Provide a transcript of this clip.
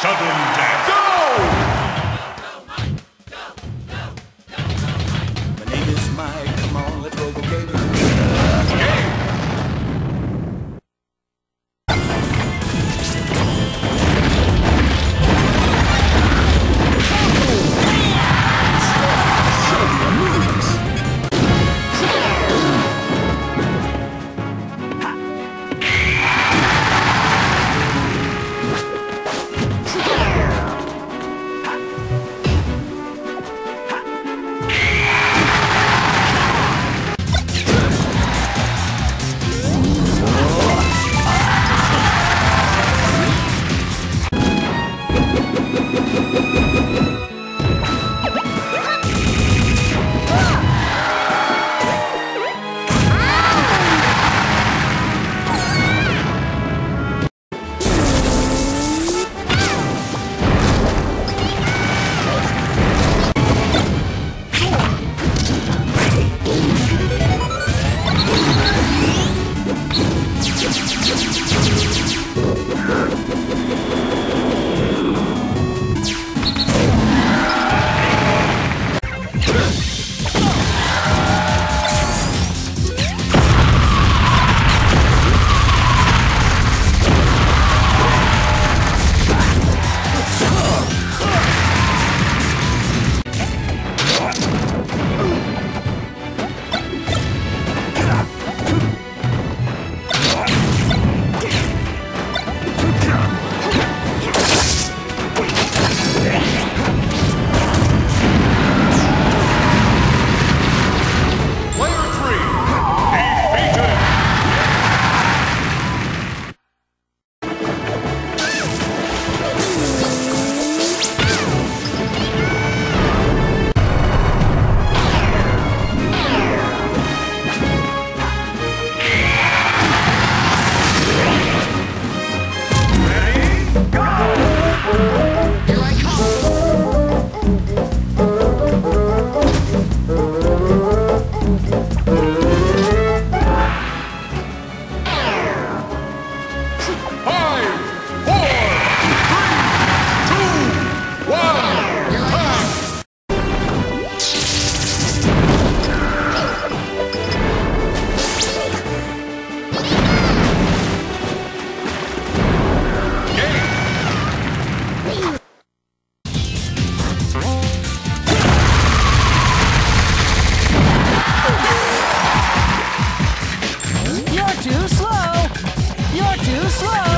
Sudden death. slow.